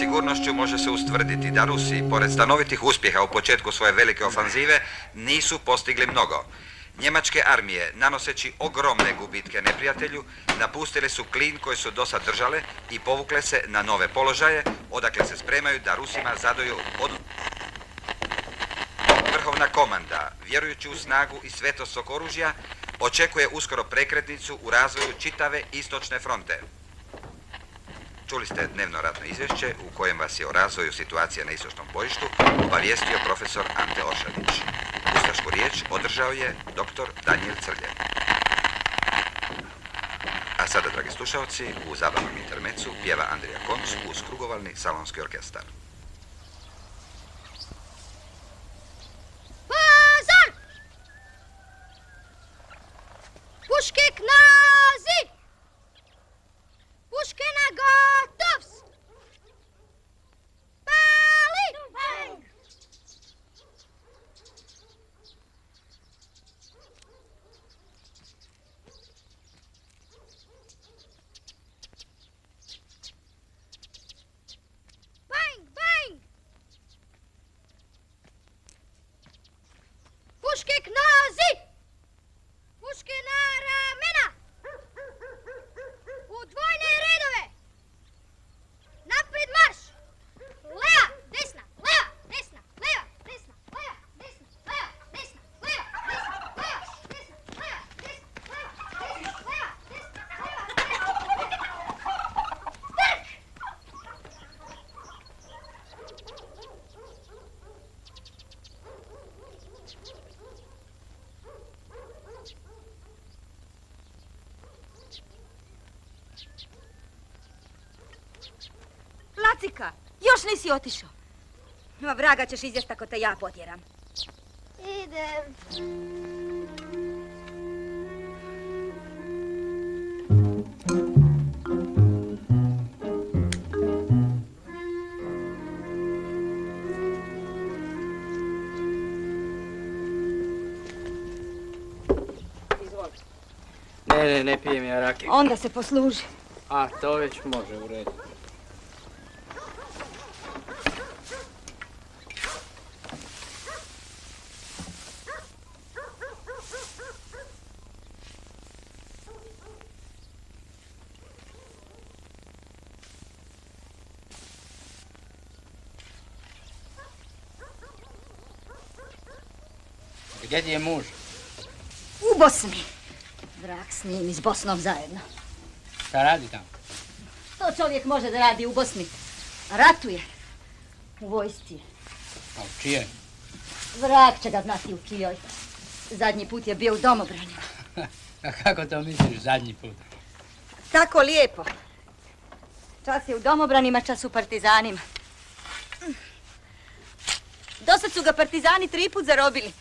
sigurnošću može se ustvrditi da Rusi, pored stanovitih uspjeha u početku svoje velike ofanzive, nisu postigli mnogo. Njemačke armije, nanoseći ogromne gubitke neprijatelju, napustile su klin koji su dosad držale i povukle se na nove položaje, odakle se spremaju da Rusima zadoju od... Vrhovna komanda, vjerujući u snagu i svetost svog oružja, očekuje uskoro prekretnicu u razvoju čitave istočne fronte. Čuli ste dnevno ratno izvješće u kojem vas je o razvoju situacije na istočnom bojištu obavijestio profesor Ante Ošadić. Ustašku riječ održao je dr. Daniel Crlje. A sada, dragi slušalci, u zabavnom intermecu pjeva Andrija Konc uz krugovalni salonski orkestar. Lacika, još nisi otišao. Ma vraga ćeš izjest ako te ja potjeram. Idem. Ne, ne, ne pijem ja rakiju. Onda se posluži. A, to već može u redu. Gdje ti je muž? U Bosni. Vrak s njim i s Bosnom zajedno. Šta radi tamo? To čovjek može da radi u Bosni. Ratuje. U vojsci je. A u čije? Vrak će ga znati u kijoj. Zadnji put je bio u domobrani. A kako to misliš zadnji put? Tako lijepo. Čas je u domobranima, čas u partizanima. Dosad su ga partizani tri put zarobili.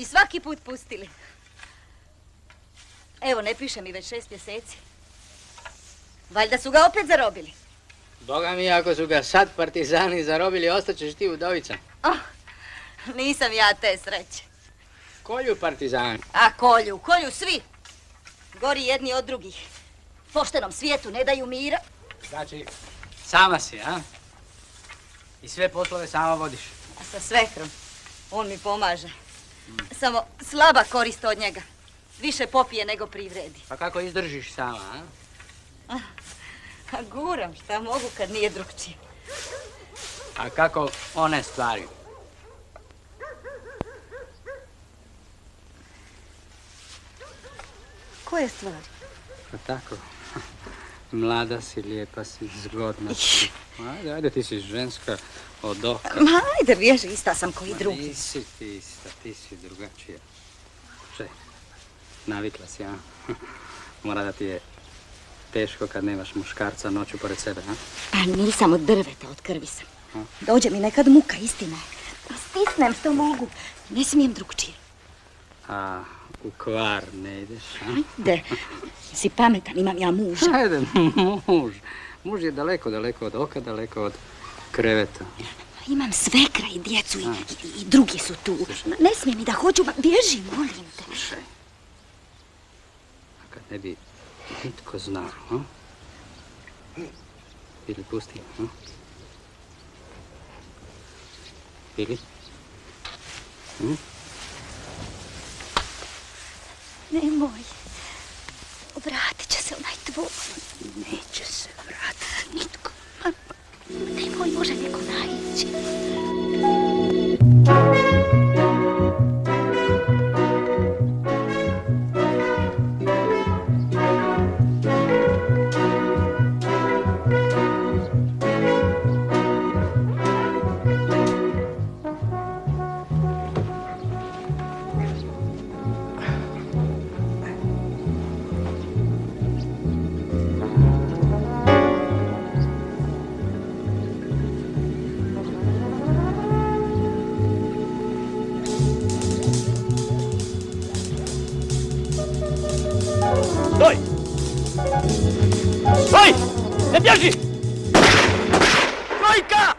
I svaki put pustili. Evo, ne piše mi već šest mjeseci. Valjda su ga opet zarobili. Boga mi, ako su ga sad partizani zarobili, ostaćeš ti udovica. Oh, nisam ja te sreće. Kolju partizani? A kolju, kolju svi. Gori jedni od drugih. Poštenom svijetu ne daju mira. Znači, sama si, a? I sve poslove sama vodiš. A sa svekrom, on mi pomaže. Samo slaba korist od njega. Više popije nego privredi. Pa kako izdržiš sama, a? A guram, šta mogu kad nije drugčije. A kako one stvari? Koje stvari? Pa tako. Mlada si, lijepa si, zgodna si. Ajde, ajde, ti si ženska od oka. Ma, ajde, bježi, ista sam koji Ma drugi. Nisi ti ista, ti si drugačija. Če, navikla si, a? Mora da ti je teško kad nemaš muškarca noću pored sebe, a? Pa nisam od drveta, od krvi sam. Dođe mi nekad muka, istina je. Stisnem što mogu. Ne smijem drugčije. A u kvar ne ideš, a? Ajde, si pametan, imam ja muža. Ajde, muž. Muž je daleko, daleko od oka, daleko od kreveta. Imam svekra i djecu i, i, i drugi su tu. Ne smijem i da hoću, ma bježi, molim te. Slušaj. A kad ne bi nitko znao, a? Ili, pusti. hm? Ili? Hm? Nemoj. Vratit će se onaj tvoj. Neće se vratiti nitko. Pa, Nemoj, može neko naići. Nie bieži! Trojka!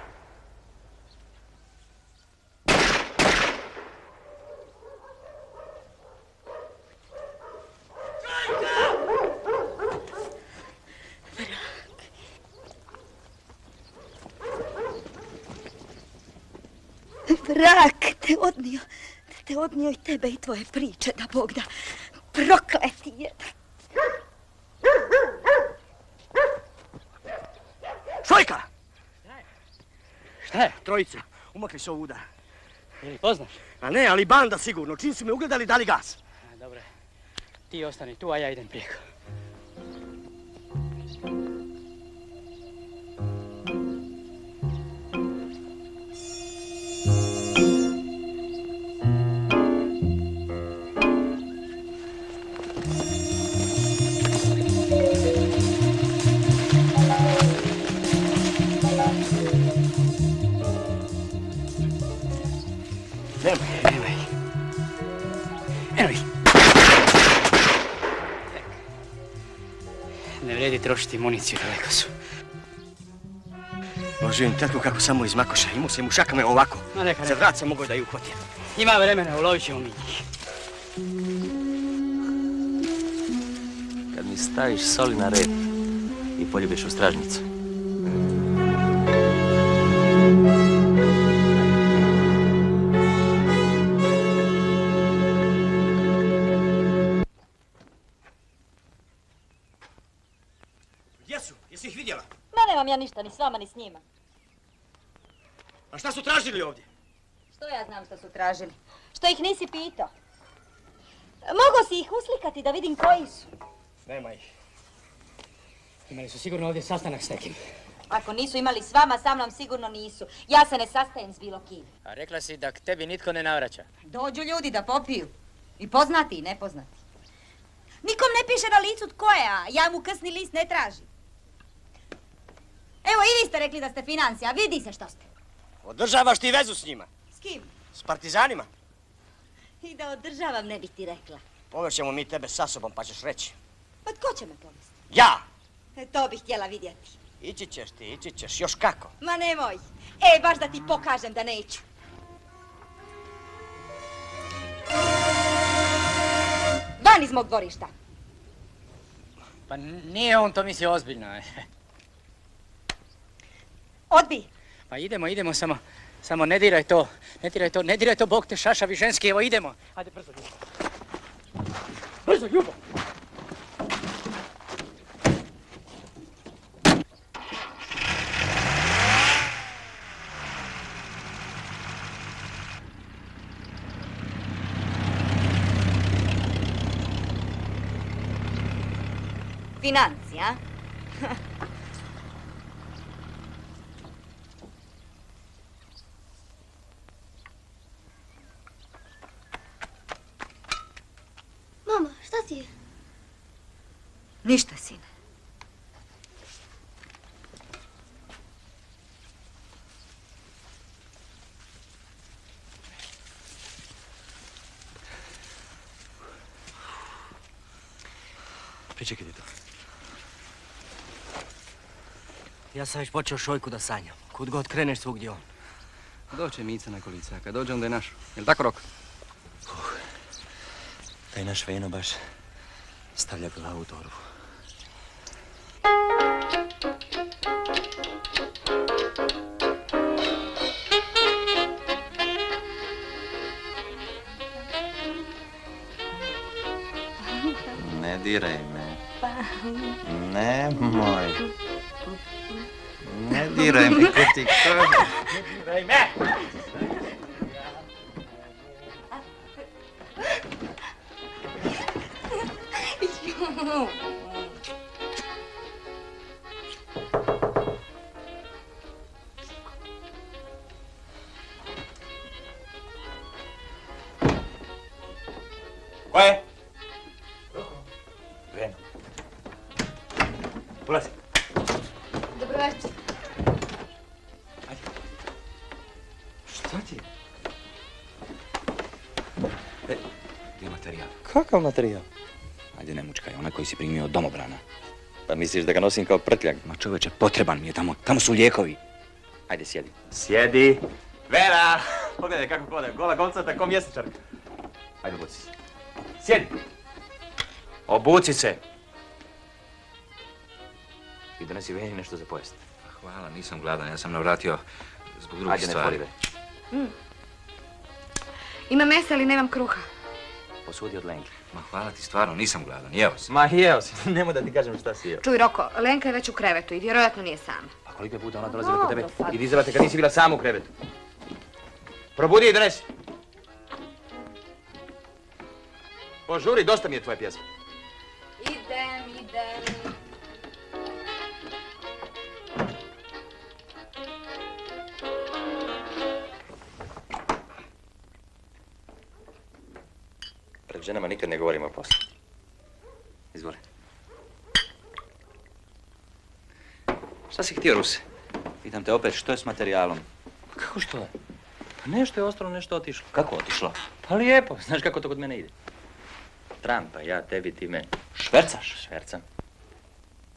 Vrak te odnio. Te odnio i tebe i tvoje priče, da Bog da. Prokleti je. Šojka! Šta je? Trojica. Umakli se ovuda. Ili poznaš? A ne, ali banda sigurno. Čim su me ugledali, dali gas. A, dobro. Ti ostani tu, a ja idem prijeko. Trošiti municiju, daleko su. Oživim tetku kako samo iz makoša. Imao sam u šakame ovako. Ma neka, Za neka. vrat sam mogao da ju uhvatim. Ima vremena, ulovit ćemo mi njih. Kad mi staviš soli na rep i poljubiš u stražnicu. Vama, ni s njima. A šta su tražili ovdje? Što ja znam što su tražili? Što ih nisi pitao? Mogu si ih uslikati da vidim koji su. Nema ih. Imali su sigurno ovdje sastanak s nekim. Ako nisu imali s vama, sa mnom sigurno nisu. Ja se ne sastajem s bilo kim. A rekla si da k tebi nitko ne navraća. Dođu ljudi da popiju. I poznati i nepoznati. Nikom ne piše na licu tko je, a ja mu kasni list ne tražim. Evo i vi ste rekli da ste financija, a vidi se što ste. Održavaš ti vezu s njima? S kim? S partizanima? I da održavam ne bih ti rekla. Povešćemo mi tebe sa sobom pa ćeš reći. Pa tko će me povesti? Ja! E, to bih htjela vidjeti. Ići ćeš ti, ići ćeš. Još kako? Ma nemoj. E, baš da ti pokažem da neću. Van iz mog dvorišta. Pa nije on to mislio ozbiljno. Odbi. Pa idemo, idemo, samo, samo ne diraj to, ne diraj to, ne diraj to, Bog te šašavi ženski, evo idemo. Ajde, brzo, Ljubo. Brzo, Ljubo! Financija. Mama, šta ti je? Ništa, sine. Pričekajte to. Ja sam već počeo šojku da sanjam. Kud god kreneš, svugdje on. Doće Mica na kolica, a kad dođe onda je naš. Jel tako Rok? Taj naš Veno baš stavlja glavu u torbu. Diraj me. Nemoj. Ne diraj me, ko ti kažem. Ko Kakav materijal? Ajde, ne mučkaj, onaj koji si primio od domobrana. Pa misliš da ga nosim kao prtljak? Ma čovječe, potreban mi je tamo, tamo su lijekovi. Ajde, sjedi. Sjedi. Vera! Pogledaj kako kode, gola golca, tako mjesečarka. Ajde, obuci se. Sjedi. Obuci se. I donesi Veni nešto za pojesti. Hvala, nisam gladan, ja sam navratio zbog drugih Ajde, ne stvari. pori, Ima mesa, ali nemam kruha. Posudi od Lenke. Ma hvala ti stvarno, nisam gladan, jeo sam. Ma jeo si, nemoj da ti kažem šta si jeo. Čuj, Roko, Lenka je već u krevetu i vjerojatno nije sama. Pa koliko je puta ona dolazila kod tebe i dizala te kad nisi bila sama u krevetu? Probudi i donesi. Požuri, dosta mi je tvoje pjesme. Pred ženama nikad ne govorimo o poslu. Izvoli. Šta si htio, Ruse? Pitam te opet, što je s materijalom? Kako što je? Pa nešto je ostalo, nešto otišlo. Kako otišlo? Pa lijepo, znaš kako to kod mene ide. Trampa, ja, tebi, ti meni. Švercaš? Švercam.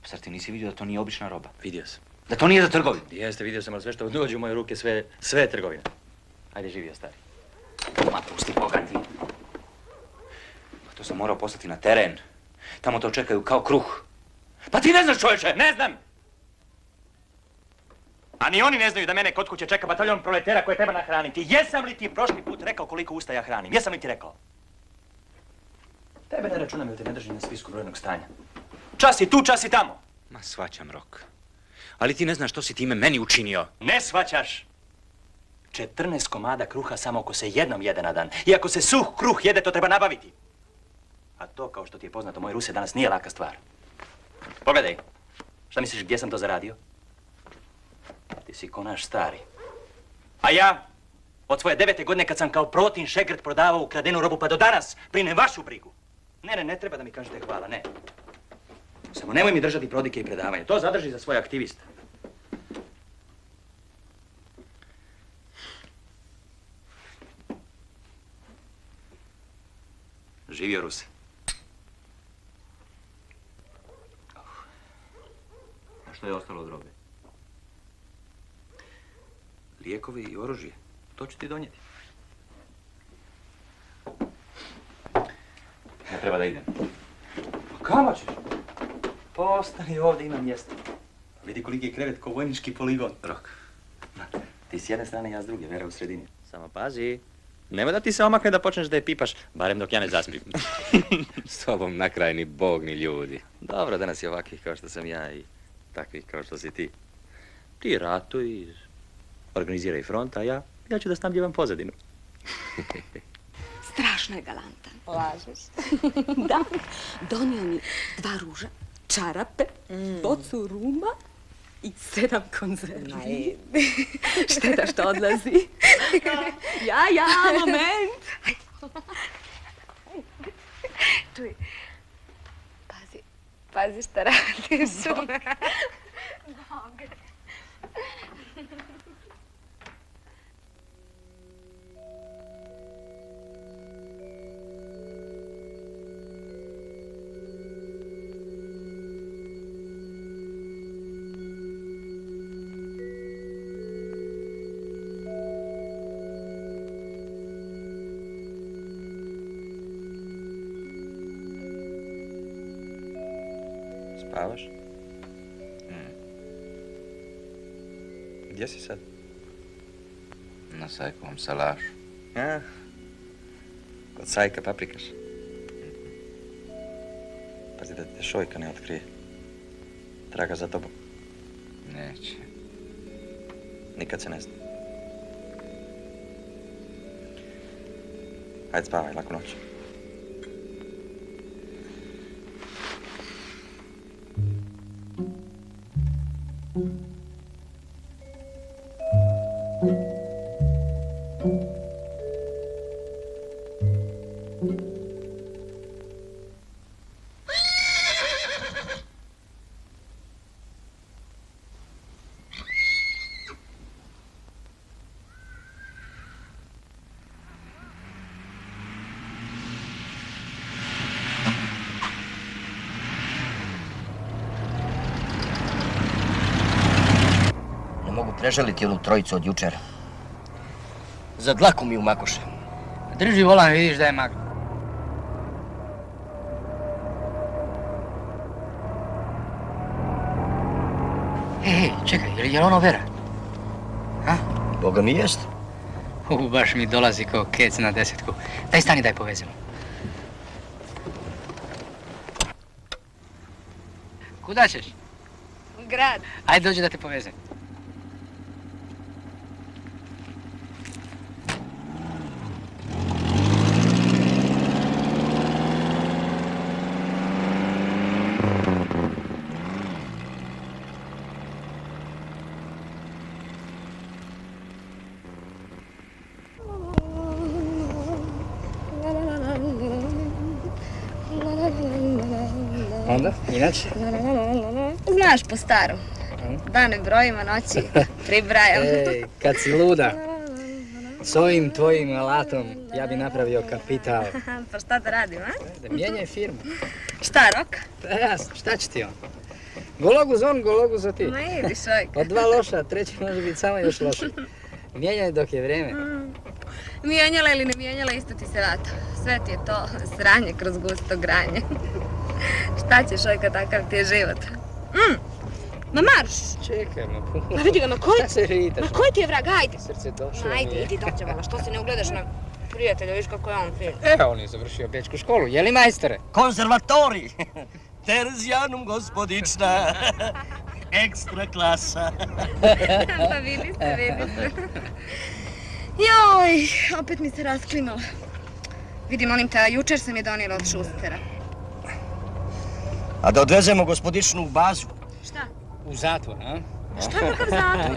Zar ti nisi vidio da to nije obična roba? Vidio sam. Da to nije za trgovinu? Jeste, vidio sam, ali sve što dođe u moje ruke, sve, sve je trgovina. Ajde, živio, stari. Ma, pusti bogati. Pa to sam morao poslati na teren. Tamo to čekaju kao kruh. Pa ti ne znaš čovječe, ne znam! A ni oni ne znaju da mene kod kuće čeka bataljon proletera koje treba nahraniti. Jesam li ti prošli put rekao koliko usta ja hranim? Jesam li ti rekao? Tebe ne računam ili te ne držim na spisku brojnog stanja. Čas si tu, čas si tamo. Ma svaćam, Rok. Ali ti ne znaš što si time meni učinio. Ne svaćaš. 14 komada kruha samo ako se jednom jede na dan. I ako se suh kruh jede, to treba nabaviti. A to, kao što ti je poznato, moj Ruse danas nije laka stvar. Pogledaj. Šta misliš, gdje sam to zaradio? Ti si ko naš stari. A ja, od svoje devete godine kad sam kao protin šegrt prodavao ukradenu robu pa do danas, brinem vašu brigu. Ne, ne, ne treba da mi kažete hvala, ne. Samo nemoj mi držati prodike i predavanje. To zadrži za svoje aktiviste. Živio Ruse. Što je ostalo od robe? Lijekovi i oružje. To ću ti donijeti. Ne treba da idem. Pa kamo ćeš? Pa ostani ovdje, ima mjesta. Vidi koliki je krevet ko vojnički poligon. Rok. Ti s jedne strane, ja s druge, Vera u sredini. Samo pazi. Nemoj da ti se omakne da počneš da je pipaš, barem dok ja ne zaspim. S tobom na kraj ni bog ni ljudi. Dobro, danas je ovakvih kao što sam ja i takvih kao što si ti. Ti ratuj, i organiziraj front, a ja, ja ću da snabdjevam pozadinu. Strašno je galantan. Lažeš. da. Donio mi dva ruža, čarape, bocu ruma i sedam konzervi. Šteta što odlazi. ja, ja, moment. Čuj, pazi, pazi šta radiš. Spavaš? Gdje si sad? Na sajkovom salašu. A, kod sajka paprikaš. Pa Pazi da te šojka ne otkrije. Traga za tobom. Neće. Nikad se ne zna. Ajde spavaj, laku noć. Prežaliti onu trojicu od jučer. Za dlaku mi umakoše. Drži volan, vidiš da je magla. Ej, čekaj, je li, ono Vera? Boga mi jest. U, baš mi dolazi kao kec na desetku. Daj stani, daj povezemo. Kuda ćeš? U grad. Ajde dođi da te povezem. Onda, inače? Znaš po starom. Dane brojima, noći pribrajam. Ej, kad si luda, s ovim tvojim alatom ja bi napravio kapital. pa šta da radim, a? Da mijenjaj firmu. Šta, rok? Da, jasno, šta će ti on? Gologuz on, gologuz ti. Ma idi, šojka. Od dva loša, treći može biti samo još loši. Mijenjaj dok je vrijeme. Mijenjala ili ne mijenjala, isto ti se vrata. Sve ti je to sranje kroz gusto granje. Šta će šojka, takav ti je život. Mm. Ma marš! Čekaj, ma puno. Ma vidi ga, ma koji, Šta se ritaš? ma koji ti je vrag, ajde! Srce došlo mi Ajde, je. idi doće malo, što se ne ugledaš na prijatelja, viš kako je on fin. Evo, on je završio bečku školu, je li majstore? Konzervatori! Terzijanum gospodična! Ekstra klasa! pa vidi se, vidi se. Joj, opet mi se rasklimalo. Vidim, molim te, jučer sam je donijela od šustera. A da odvezemo gospodičnu u bazu, Šta? U zatvor, a? Šta kakav zatvor?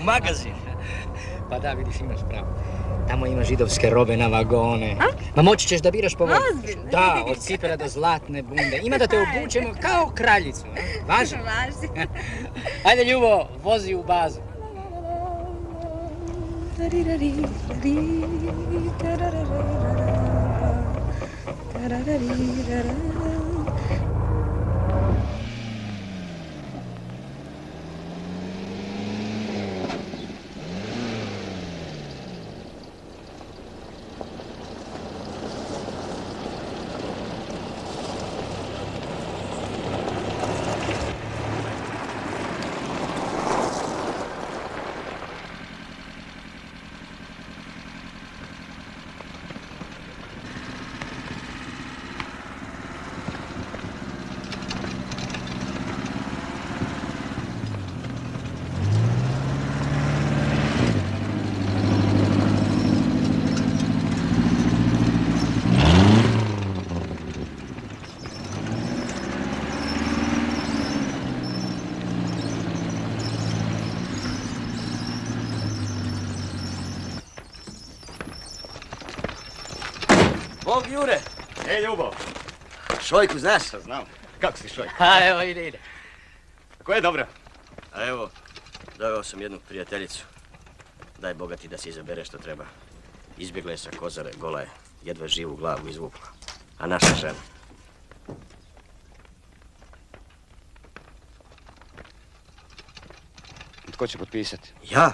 u magazin. Pa da, vidiš, imaš pravo. Tamo ima židovske robe na vagone. Ma moći ćeš da biraš po volji. Ozbiljno? Da, od cipela do zlatne bunde. Ima da te obučemo kao kraljicu. a? Važi? Važi. Ajde, Ljubo, vozi u bazu. Bog Jure! E, Ljubo, Šojku znaš? znam. Kako si šoj? A evo, ide, ide. Ko je dobro? A evo, doveo sam jednu prijateljicu. Daj Boga ti da si izabere što treba. Izbjegla je sa kozare, gola je, jedva živu glavu izvukla. A naša žena? Tko će potpisati? Ja?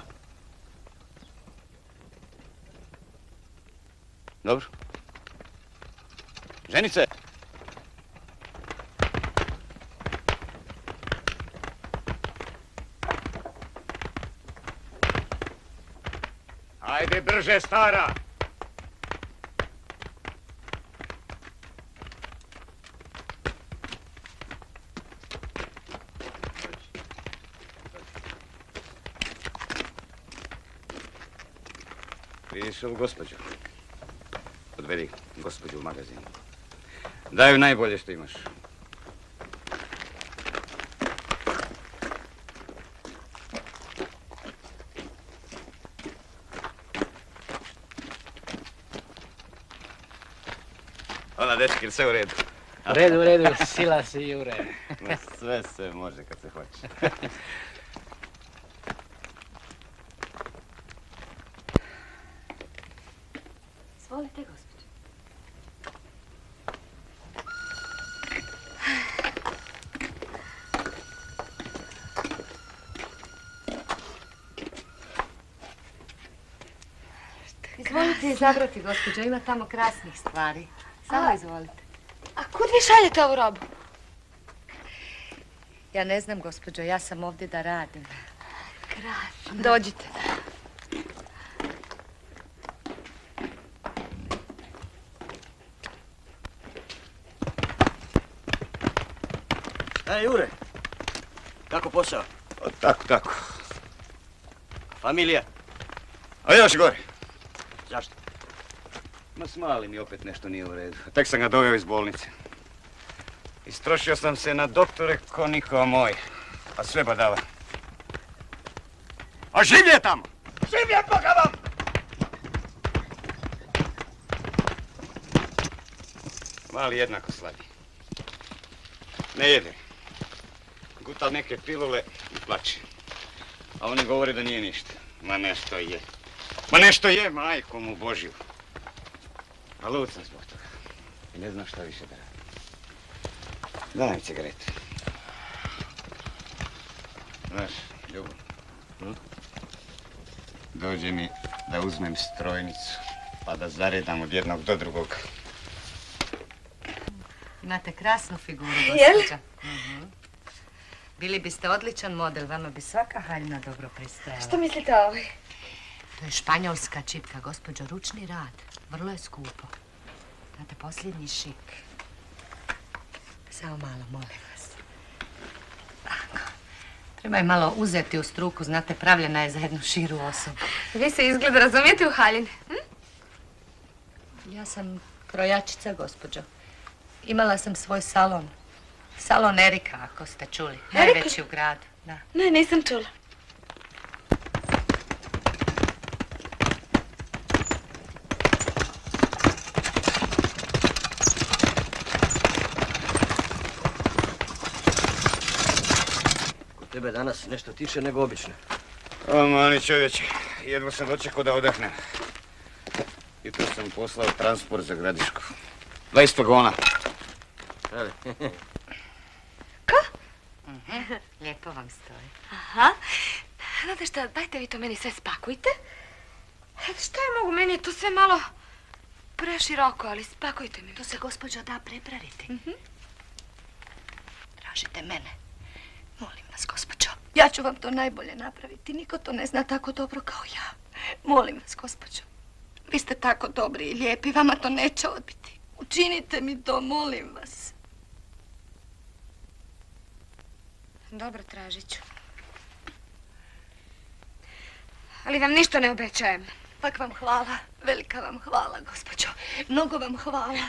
Dobro. Ženi se! Ajde, brže, stara! Prišao, gospođo. Odvedi gospođu u magazinu. Daj joj najbolje što imaš. Ona, dečki, sve u redu? U redu, u redu, sila si Jure. Sve se može kad se hoće. Izvolite, gospođo. Izvolite izabrati, gospođo, ima tamo krasnih stvari. Samo izvolite. A kud vi šaljete ovu robu? Ja ne znam, gospođo, ja sam ovdje da radim. Krasno. Dođite. E, Jure, kako posao? O, tako, tako. Familija? A još gore. Ma s malim mi opet nešto nije u redu. Tek sam ga doveo iz bolnice. Istrošio sam se na doktore ko niko moj. A sve badava. A življe je tamo! Življe, Boga vam! Mali jednako slabi. Ne jede. Guta neke pilule i plače. A oni govore da nije ništa. Ma nešto je. Ma nešto je, majko mu Božju. A lud sam zbog toga. I ne znam šta više da radim. Daj mi cigaretu. Znaš, Ljubo. Hm? Dođe mi da uzmem strojnicu, pa da zaredam od jednog do drugog. Imate krasnu figuru, Jel? gospođo. Mhm. Bili biste odličan model, vama bi svaka haljina dobro pristajala. Što mislite o ovoj? To je španjolska čipka, gospođo, ručni rad. Vrlo je skupo. Znate, posljednji šik. Samo malo, molim vas. Tako. Treba je malo uzeti u struku, znate, pravljena je za jednu širu osobu. Vi se izgleda razumijete u haljine. Ja sam krojačica, gospođo. Imala sam svoj salon. Salon Erika, ako ste čuli. Najveći u gradu, da. Ne, nisam čula. Tebe danas nešto tiše nego obično. O, mani čovječe, jedva sam dočekao da odahnem. Jutro sam poslao transport za gradišku. 20 vagona. Evo, Lijepo vam stoji. Aha. Znate šta, dajte vi to meni sve spakujte. Šta je mogu, meni je to sve malo preširoko, ali spakujte mi. To se, gospođo, da prepraviti. Tražite mene. Molim vas, gospođo. Ja ću vam to najbolje napraviti. Niko to ne zna tako dobro kao ja. Molim vas, gospođo. Vi ste tako dobri i lijepi. Vama to neće odbiti. Učinite mi to, molim vas. Dobro, tražit ću. Ali vam ništa ne obećajem. Pak vam hvala. Velika vam hvala, gospođo. Mnogo vam hvala.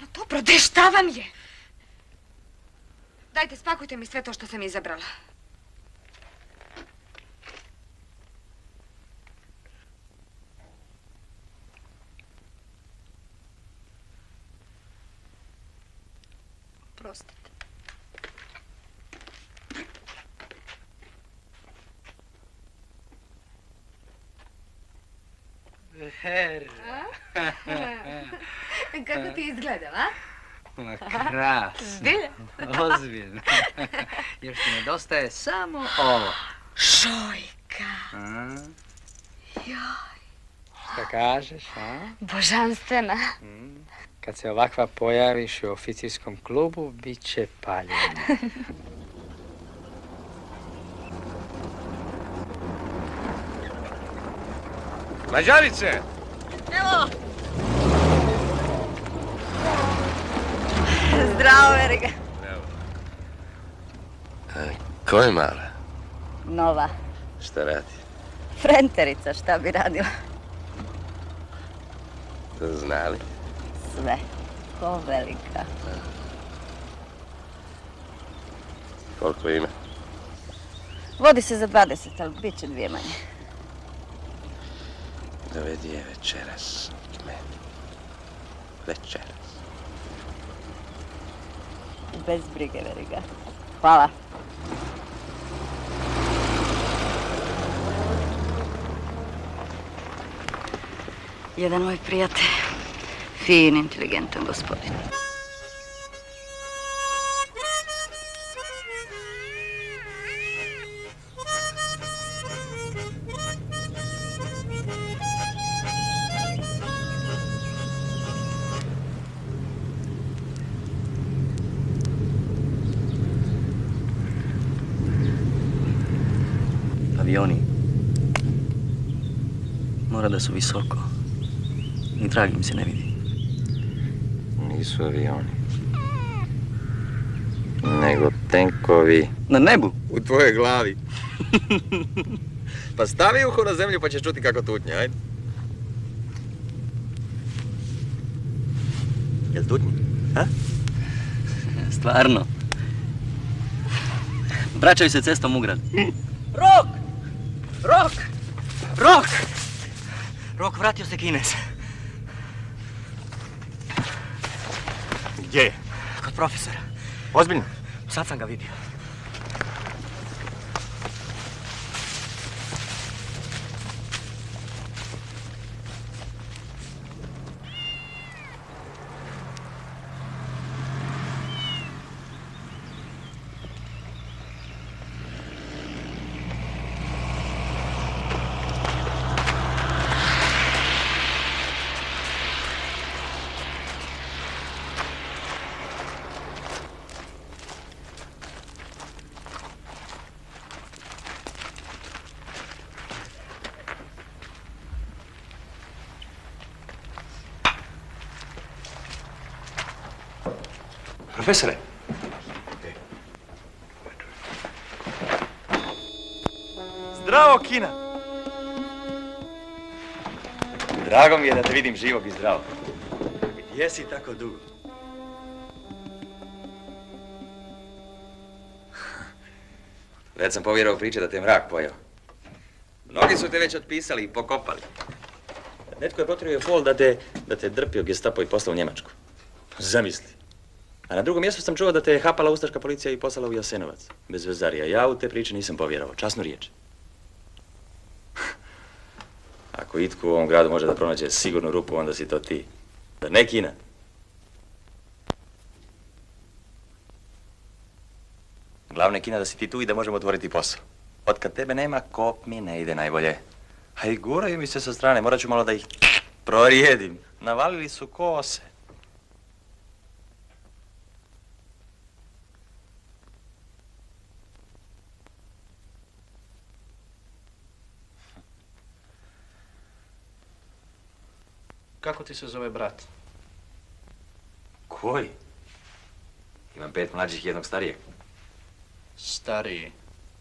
No dobro, de šta vam je? Dajte, spakujte mi sve to što sam izabrala. Prostite. Her. Kako ti izgledam, a? Ma krasno. Zbilja? Ozbiljno. Još ti nedostaje samo ovo. Šojka. A? Joj. Šta kažeš, a? Božanstvena. Kad se ovakva pojaviš u oficijskom klubu, bit će paljena. Mađarice! Zdravo, Veriga. Ko je mala? Nova. Šta radi? Frenterica, šta bi radila? Znali? Sve. Ko velika. Koliko ima? Vodi se za 20, ali bit će dvije manje. Dovedi je večeras k meni. Večeras. Bez brige, Veriga. Hvala. Jedan moj prijatelj. Fin, inteligentan gospodin. Da su visoko. Ni trag im se ne vidi. Nisu avioni. Nego tenkovi. Na nebu? U tvojoj glavi. pa stavi uho na zemlju pa ćeš čuti kako tutnje, ajde. Jel tutnji? Ha? Stvarno. Vraćaju se cestom u grad. Kines. Gdje je? Kod profesora. Ozbiljno? Sad sam ga vidio. Profesore. Zdravo, Kina. Drago mi je da te vidim živog i zdravog. Gdje si tako dugo? Već sam povjerovao priče da te mrak pojao. Mnogi su te već otpisali i pokopali. Netko je potrebio fol da te, da te drpio gestapo i poslao u Njemačku. Zamisli. A na drugom mjestu sam čuo da te je hapala ustaška policija i poslala u Jasenovac. Bez vezarija. Ja u te priče nisam povjerovao. Časnu riječ. Ako itko u ovom gradu može da pronađe sigurnu rupu, onda si to ti. Da ne Kina. Glavna je Kina da si ti tu i da možemo otvoriti posao. Od kad tebe nema, kop mi ne ide najbolje. A i guraju mi se sa strane, morat ću malo da ih prorijedim. Navalili su kose. Kako ti se zove brat? Koji? Imam pet mlađih i jednog starijeg. Stariji.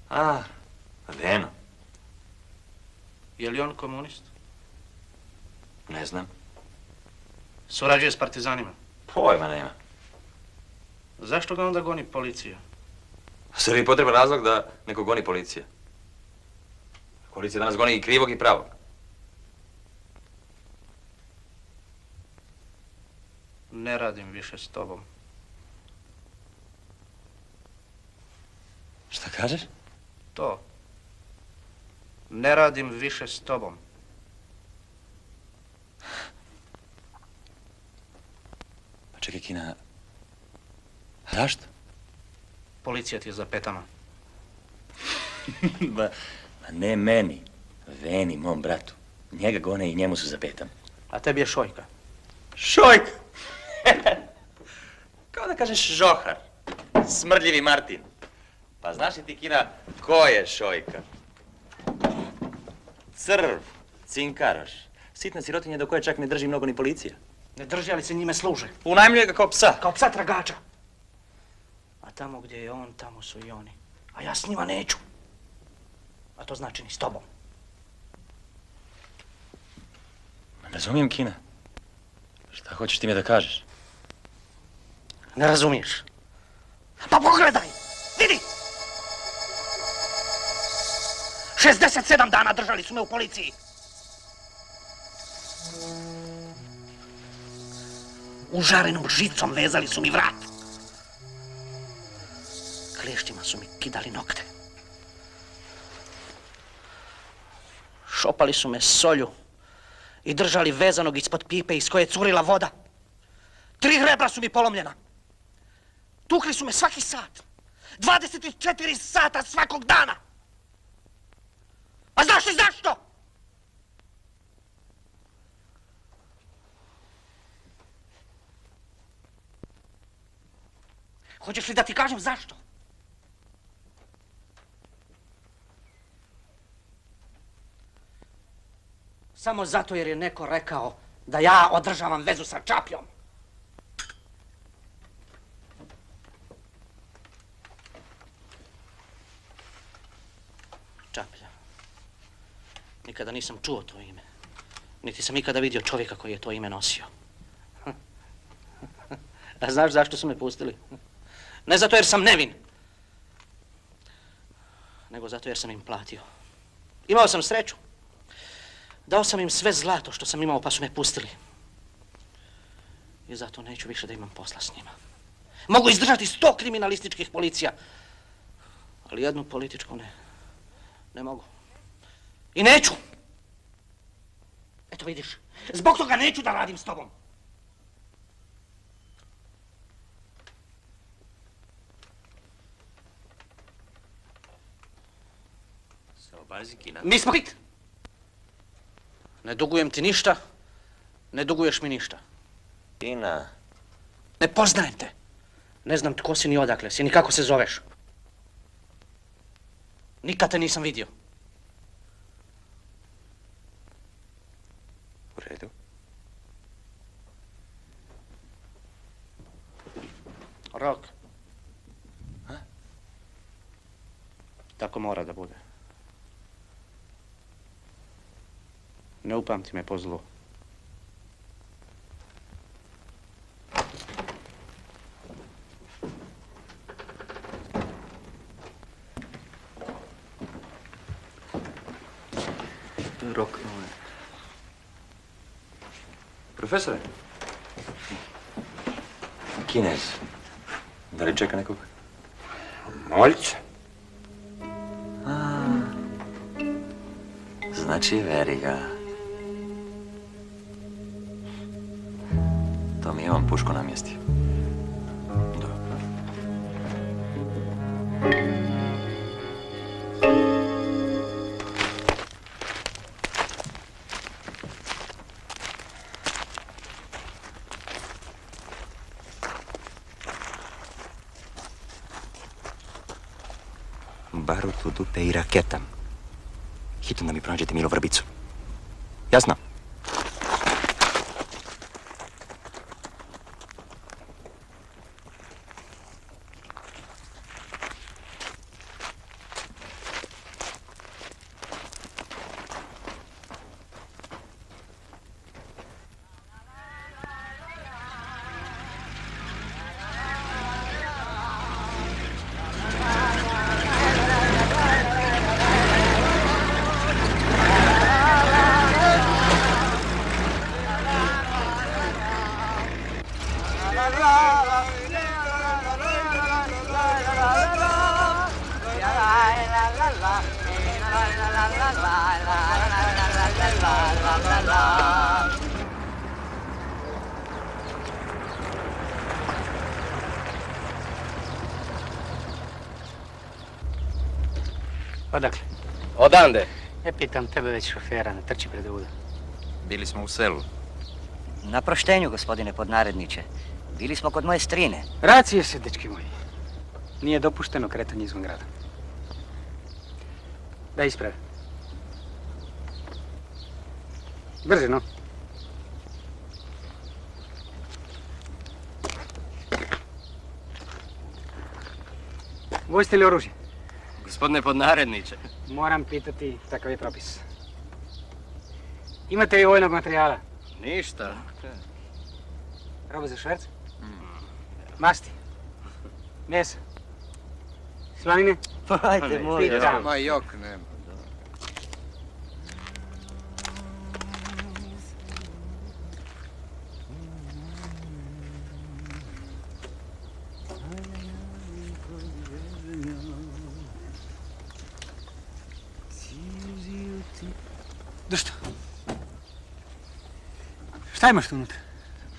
A, Veno. Je li on komunist? Ne znam. Surađuje s partizanima. Pojma nema. Zašto ga onda goni policija? Zar je potreban razlog da neko goni policija? Policija danas goni i krivog i pravog. Ne radim više s tobom. Šta kažeš? To. Ne radim više s tobom. Pa čekaj, Kina... Zašto? Policija ti je za petama. ba, ne meni. Veni, mom bratu. Njega gone i njemu su za. A tebi je šojka. Šojka! Kao da kažeš žohar. Smrdljivi Martin. Pa znaš li ti, Kina, ko je šojka? Crv, cinkaroš. Sitna sirotinja do koje čak ne drži mnogo ni policija. Ne drži, ali se njime služe. Unajmljuje ga kao psa. Kao psa tragača. A tamo gdje je on, tamo su i oni. A ja s njima neću. A to znači ni s tobom. Razumijem, Kina. Šta hoćeš ti me da kažeš? Ne razumiješ. Pa pogledaj! Vidi! 67 dana držali su me u policiji. Užarenom žicom vezali su mi vrat. Klještima su mi kidali nokte. Šopali su me solju i držali vezanog ispod pipe iz koje je curila voda. Tri rebra su mi polomljena. Tukli su me svaki sat. 24 sata svakog dana. A znaš li zašto? Hoćeš li da ti kažem zašto? Samo zato jer je neko rekao da ja održavam vezu sa Čapljom. Nikada nisam čuo to ime. Niti sam ikada vidio čovjeka koji je to ime nosio. A znaš zašto su me pustili? Ne zato jer sam nevin. Nego zato jer sam im platio. Imao sam sreću. Dao sam im sve zlato što sam imao pa su me pustili. I zato neću više da imam posla s njima. Mogu izdržati sto kriminalističkih policija. Ali jednu političku ne. Ne mogu. I neću. Eto vidiš, zbog toga neću da radim s tobom. Mi smo hit. Ne dugujem ti ništa, ne duguješ mi ništa. Kina. Ne poznajem te. Ne znam tko si ni odakle si, ni kako se zoveš. Nikad te nisam vidio. Redu. Rok. Tako mora da bude. Ne upamti me po zlu. Rok. Profesore. Kinez. Da li čeka nekog? Moljce. Znači Veriga. To mi je on pušku namjestio. Odande? Ne pitam tebe već šofera, ne trči pred uda. Bili smo u selu. Na proštenju, gospodine podnaredniče. Bili smo kod moje strine. Racije se, dečki moji. Nije dopušteno kretanje izvan grada. Da isprave. Brže, no. Vozite li oružje? Gospodine podnaredniče. Moram pitati, takav je propis. Imate li vojnog materijala? Ništa. Roba za šverc? Masti? Mesa? Slanine? Pa ajde, molim. Pitam. Ma jok, nema. Šta imaš tu unutra?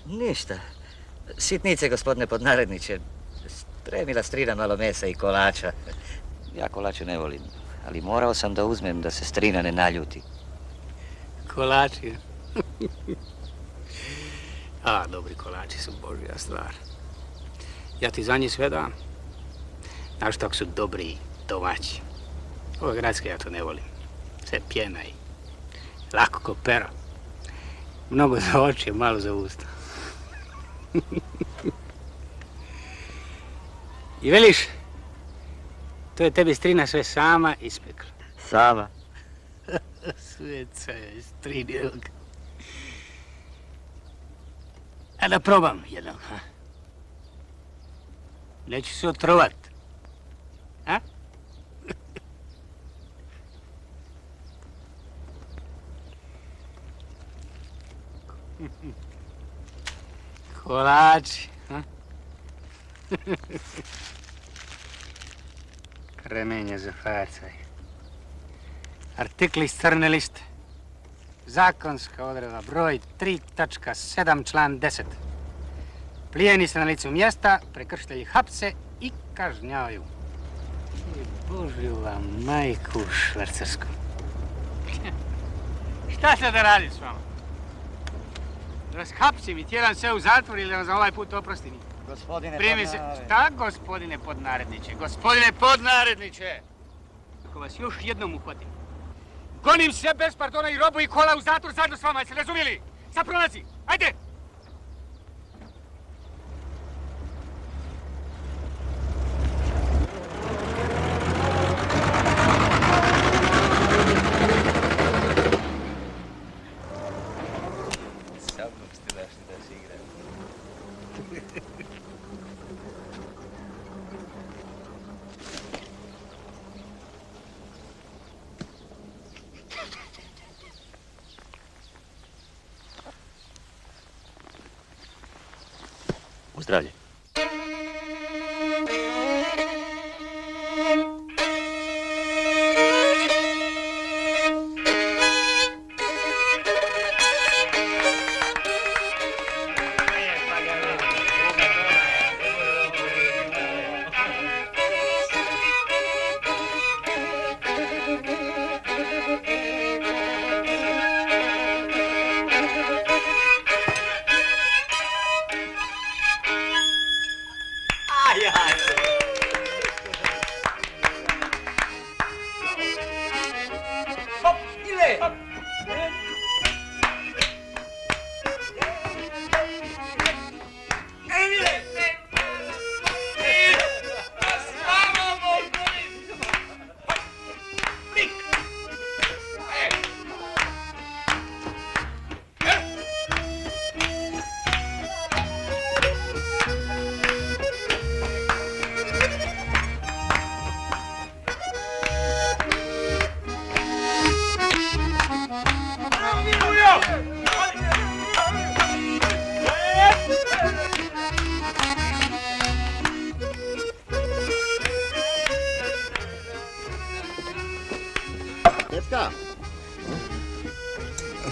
Ništa. Sitnice, gospodine podnaredniče. Spremila strina malo mesa i kolača. Ja kolače ne volim, ali morao sam da uzmem da se strina ne naljuti. Kolači. A, dobri kolači su božja stvar. Ja ti za njih sve dam. Znaš tako su dobri domaći. Ove gradske ja to ne volim. Sve pjena i lako ko pero. Mnogo za oči, malo za usta. I veliš, to je tebi strina sve sama ispekla. Sama. Sveca je strinilog. A da probam jednog, ha? Neću se otrovat. A? Kolači? Kremenje za facaj. Artikli iz crne liste. Zakonska odredba broj 3.7 član 10. Plijeni se na licu mjesta, prekršitelji hapse i kažnjavaju. Božju vam majku švercersku. Šta se da radi s vama? Da vas hapsim i tjeram sve u zatvor ili za ovaj put oprostim? Gospodine Primi se... podnaredniče. Šta, gospodine podnaredniče? Gospodine podnaredniče! Ako vas još jednom uhvatim, gonim sve bez pardona i robu i kola u zatvor zajedno s vama, jeste razumjeli? Sad prolazi, ajde!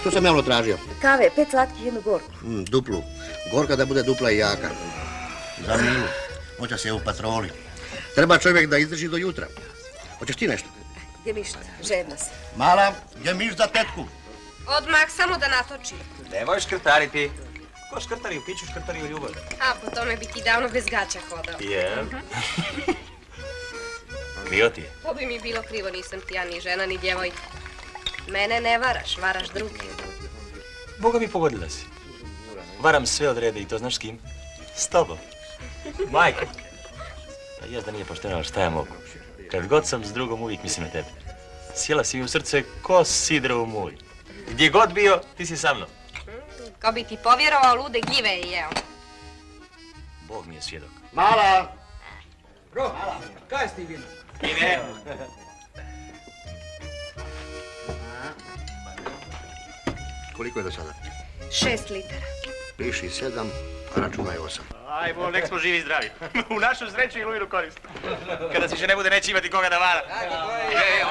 Što sam javno tražio? Kave, pet slatkih, jednu gorku. Mm, duplu. Gorka da bude dupla i jaka. Za Milu. Hoće se u patroli. Treba čovjek da izdrži do jutra. Hoćeš ti nešto? Gdje ništa, žedna sam. Mala, gdje miš za tetku? Odmah, samo da natoči. Nemoj škrtariti. Ko škrtari u piću, škrtari u ljubavi. A, po tome bi ti davno bez gaća hodao. Je. Krivo ti je. To bi mi bilo krivo, nisam ti ja ni žena, ni djevojka. Mene ne varaš, varaš druge. Boga mi pogodila si. Varam sve od reda i to znaš s kim? S tobom. Majko. Pa jes da nije pošteno, ali šta ja mogu? Kad god sam s drugom, uvijek mislim na tebe. Sjela si mi u srce ko sidra u mulj. Gdje god bio, ti si sa mnom. Ko bi ti povjerovao, lude gljive je jeo. Bog mi je svjedok. Mala! Bro, kaj si ti vino? Ide. Koliko je do sada? Šest litara. Piši sedam, a računaj osam. Aj, bol, nek smo živi i zdravi. U našu sreću i Lujinu korist. Kada se više ne bude, neće imati koga da vara. E,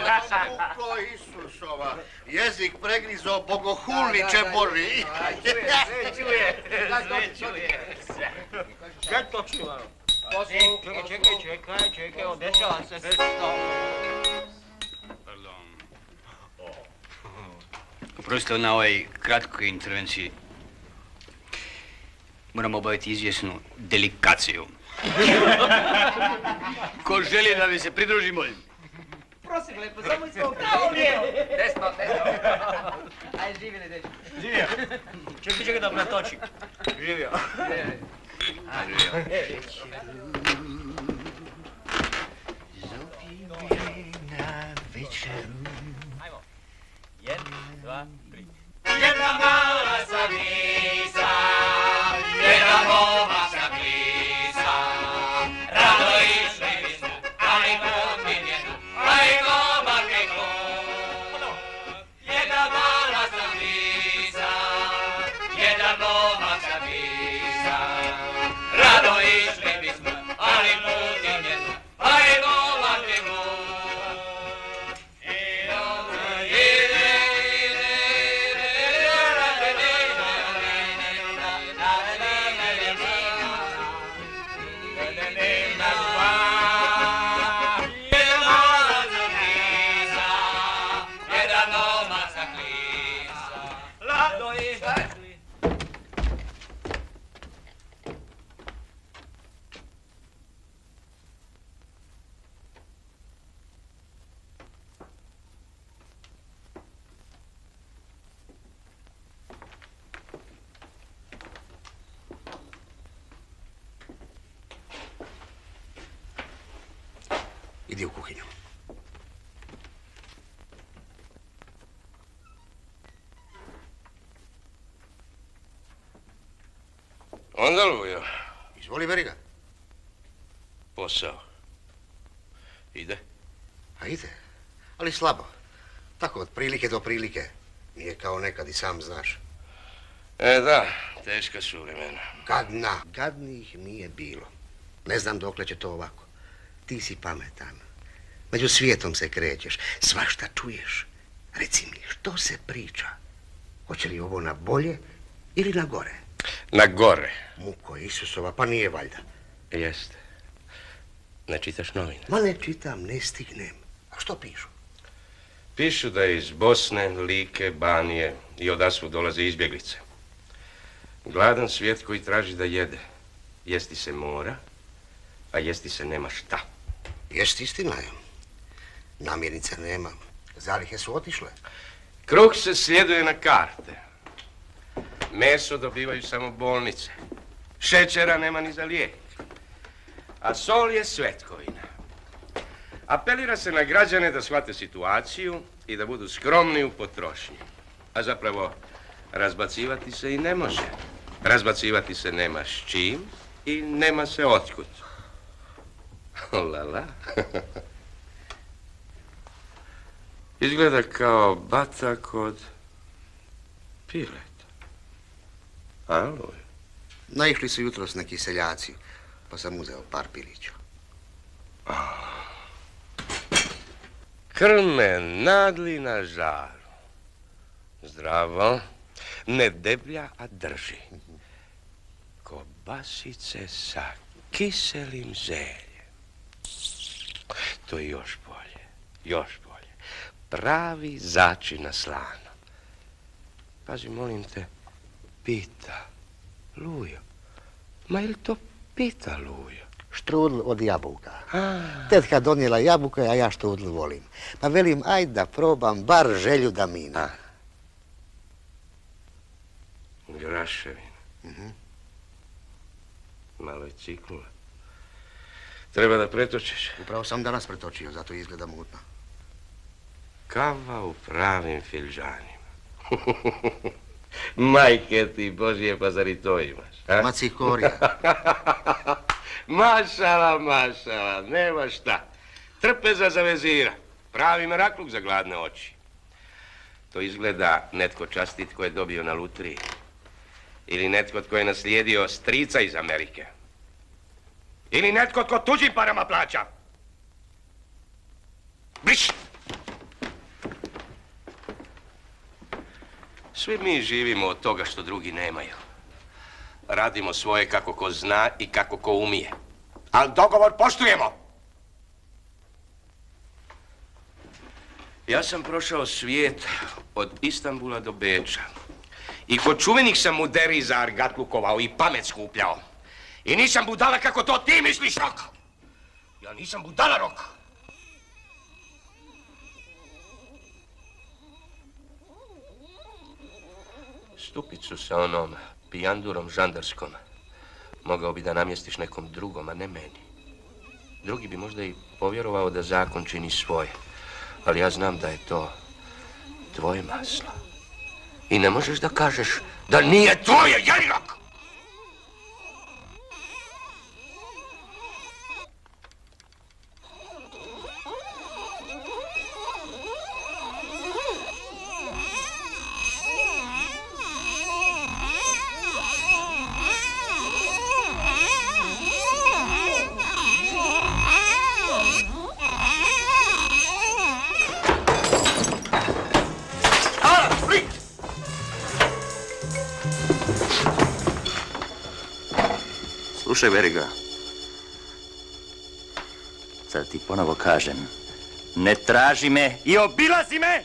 Ko Isusova, jezik pregrizo bogohulniče Boži. Sve čuje, sve čuje. Sve to čuje. Čekaj, čekaj, čekaj, čekaj, odešava se nešto. Pardon. Oprostite na ovoj kratkoj intervenciji. Moram obaviti izvjesnu delikaciju. Ko želi da mi se pridruži, molim. Prosim lepo, samo iz tog pravo lijevo. Desno, desno. Ajde, živjeli, dečko. Živio. Čekaj, čekaj da pretočim. Živio. A, živio. Jedan, dva, tri. Jedna mala va, Tierra más avisa, Onda Lujo, Izvoli, beri ga. posao. Ide? A ide, ali slabo. Tako od prilike do prilike. Nije kao nekad i sam znaš. E da, teška su vremena. Gadna. Gadnih nije bilo. Ne znam dokle će to ovako. Ti si pametan. Među svijetom se krećeš. Svašta čuješ. Reci mi, što se priča? Hoće li ovo na bolje ili na gore? Na gore. Muko Isusova, pa nije valjda. Jeste. Ne čitaš novine? Ma ne čitam, ne stignem. A što pišu? Pišu da iz Bosne, Like, Banije i odasvud dolaze izbjeglice. Gladan svijet koji traži da jede. Jesti se mora, a jesti se nema šta. Jest istina je. Namirnice nema. Zalihe su otišle. Kruh se sljeduje na karte. Meso dobivaju samo bolnice. Šećera nema ni za lijek. A sol je svetkovina. Apelira se na građane da shvate situaciju i da budu skromni u potrošnji. A zapravo, razbacivati se i ne može. Razbacivati se nema s čim i nema se otkud. Lala. Izgleda kao batak od pileta. Alo. Naišli su jutros neki seljaci, pa sam uzeo par pilića. Krme nadli na žaru. Zdravo. Ne deblja, a drži. Kobasice sa kiselim zeljem. To je još bolje. Još bolje. Pravi zači na slano. Pazi, molim te, pita. Lujo. Ma je li to pita, Lujo? Štrudl od jabuka. Tetka donijela jabuke, a ja štrudl volim. Pa velim, ajde da probam bar želju da mina. Graševina. Mhm. Malo je ciknula. Treba da pretočiš. Upravo sam danas pretočio, zato izgleda mutno. Kava u pravim filžanima. Majke ti Božje, pa zar i to imaš? A? Macikorija. mašala, mašala, nema šta. Trpeza za vezira. Pravi merakluk za gladne oči. To izgleda netko častit ko je dobio na lutriji. Ili netko tko je naslijedio strica iz Amerike. Ili netko tko tuđim parama plaća. Briš! Svi mi živimo od toga što drugi nemaju. Radimo svoje kako ko zna i kako ko umije. Ali dogovor poštujemo. Ja sam prošao svijet od Istambula do Beča. I kod čuvenih sam muderiza argatlukovao i pamet skupljao. I nisam budala kako to ti misliš, Rok. Ja nisam budala, Rok. Stupicu sa onom pijandurom žandarskom mogao bi da namjestiš nekom drugom, a ne meni. Drugi bi možda i povjerovao da zakon čini svoje. Ali ja znam da je to tvoje maslo. I ne možeš da kažeš da nije tvoje, jeli Slušaj, Veriga. Sad ti ponovo kažem. Ne traži me i obilazi me!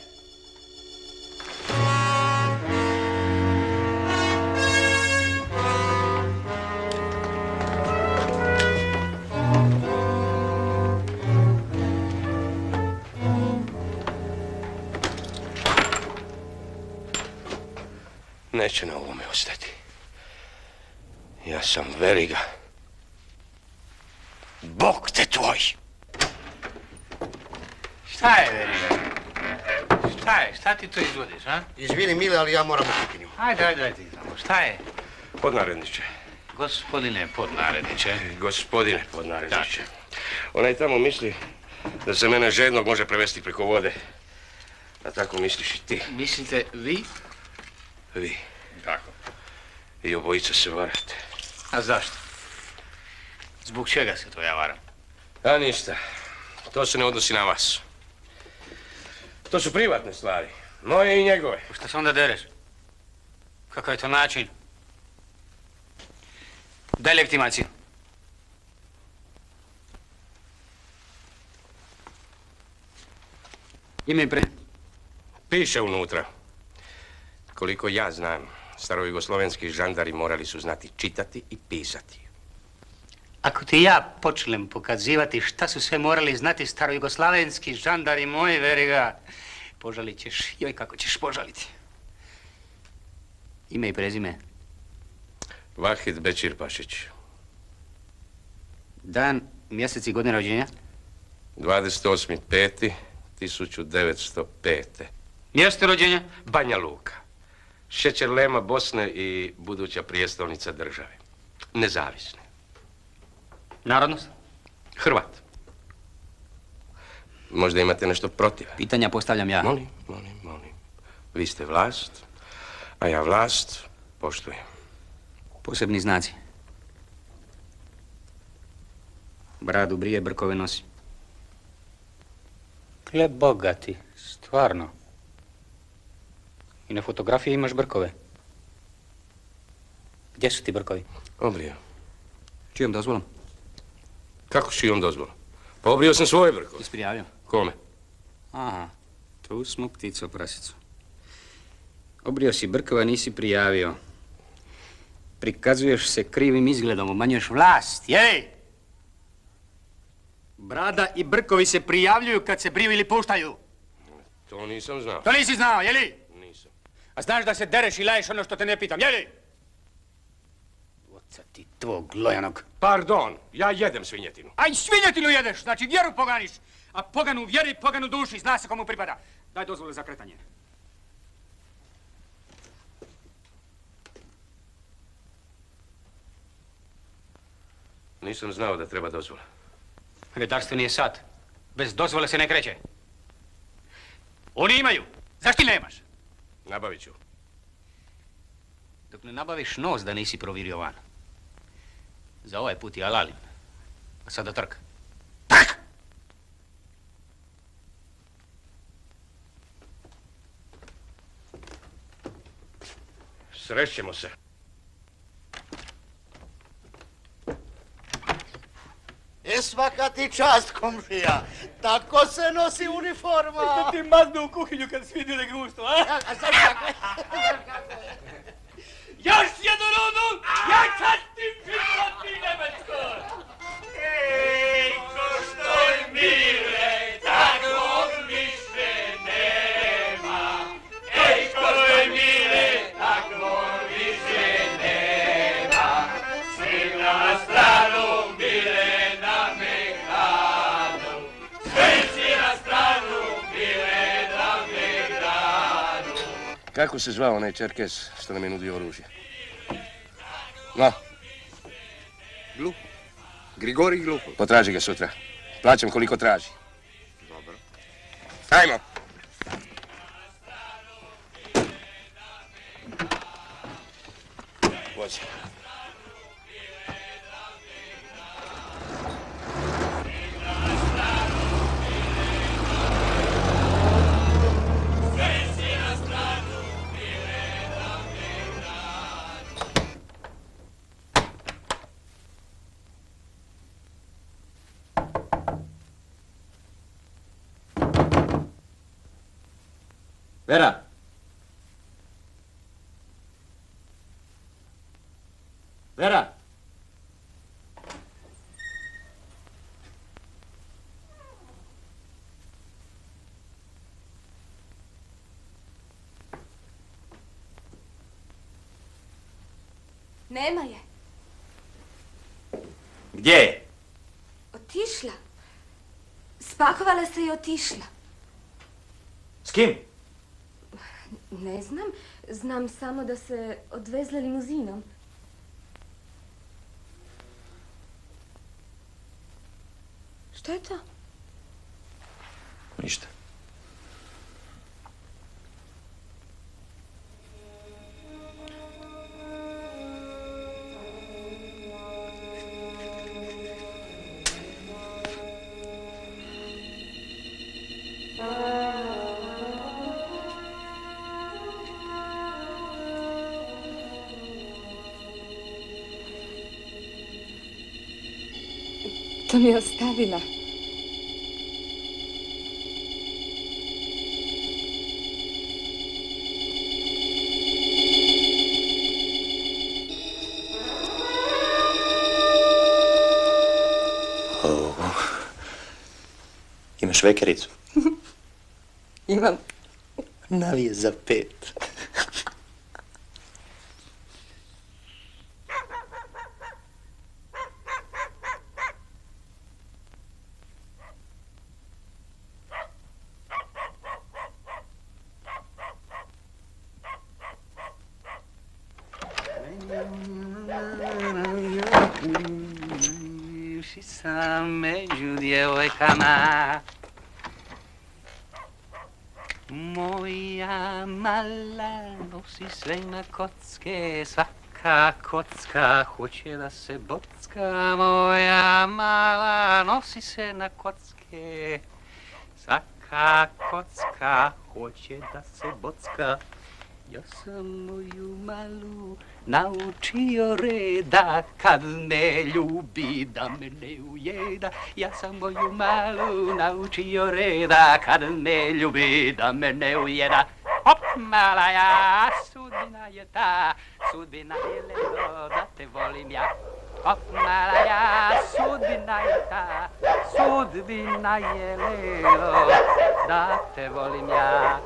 Neće na ovome ostati. Ja sam Veriga. Ali ja moram u kuhinju. Ajde, ajde, ajde. tamo. Šta je? Podnaredniče. Gospodine podnaredniče. Gospodine podnaredniče. Onaj tamo misli da se mene žednog može prevesti preko vode. A tako misliš i ti. Mislite vi? Vi. Tako. I obojica se varate. A zašto? Zbog čega se to ja varam? A ništa. To se ne odnosi na vas. To su privatne stvari. Moje i njegove. Šta se onda dereš? Kakav je to način? Daj legitimaciju. Ime i pre. Piše unutra. Koliko ja znam, starojugoslovenski žandari morali su znati čitati i pisati. Ako ti ja počnem pokazivati šta su sve morali znati starojugoslavenski žandari moji, Veriga, požalit ćeš, joj kako ćeš požaliti. Ime i prezime. Vahid Bećir Pašić. Dan, mjesec i godine rođenja. 28.5.1905. Mjesto rođenja? Banja Luka. Šećer Lema Bosne i buduća prijestolnica države. Nezavisne. Narodnost? Hrvat. Možda imate nešto protiv. Pitanja postavljam ja. Molim, molim, molim. Vi ste vlast, a ja vlast poštujem. Posebni znaci. Bradu brije, brkove nosi. Gle bogati, stvarno. I na fotografiji imaš brkove. Gdje su ti brkovi? Obrio. Čijom dozvolom? Kako si on dozvolu? Pa obrio sam svoje brkove. Jesi Kome? Aha, tu smo ptico prasicu. Obrio si brkova, nisi prijavio. Prikazuješ se krivim izgledom, umanjuješ vlast, jej! Brada i brkovi se prijavljuju kad se briju ili puštaju. To nisam znao. To nisi znao, jeli? Nisam. A znaš da se dereš i laješ ono što te ne pitam, jeli? Oca ti tvog lojanog. Pardon, ja jedem svinjetinu. Aj, svinjetinu jedeš, znači vjeru poganiš. A poganu, vjeri, poganu duši, zna se komu pripada. Daj dozvolu za kretanje. Nisam znao da treba dozvola. Redarstveni je sat. Bez dozvole se ne kreće. Oni imaju. Zašto nemaš? Nabavit ću. Dok ne nabaviš nos da nisi provjerio van. Za ovaj put je alalim. A sada trka. Srećemo se. E svaka ti čast, komšija. Tako se nosi uniforma. Da ti maznu u kuhinju kad si vidio gusto, a? A sad kako je? Još jednu rundu! Ja častim Finlandi Njemačko! Ej, ko što je mile, Kako se zvao onaj Čerkes što nam je nudio oružje? No, Glup. Grigori Glupo. potraži ga sutra. Plaćam koliko traži. Dobro. Ajmo. Vozi. Vera! Vera! Nema je. Gdje je? Otišla. Spakovala se i otišla. S kim? Ne znam. Znam samo da se odvezla limuzinom. Što je to? Ništa. To mi je ostavila. Imaš vekericu? Imam. Navije za pet. Uši sam među djevojkama Moja mala nosi sve na kocke Svaka kocka hoće da se bocka Moja mala nosi se na kocke. Svaka kocka hoće da se bocka Ja sam moju malu naučio reda. Kad me ljubi da me ne ujeda Ja sam moju malu naučio reda. Kad me ljubi da me ne ujeda Hop mala ja, sudbina je ta Sudbina je lelo da te volim ja Hop mala ja, sudbina je ta Sudbina je ja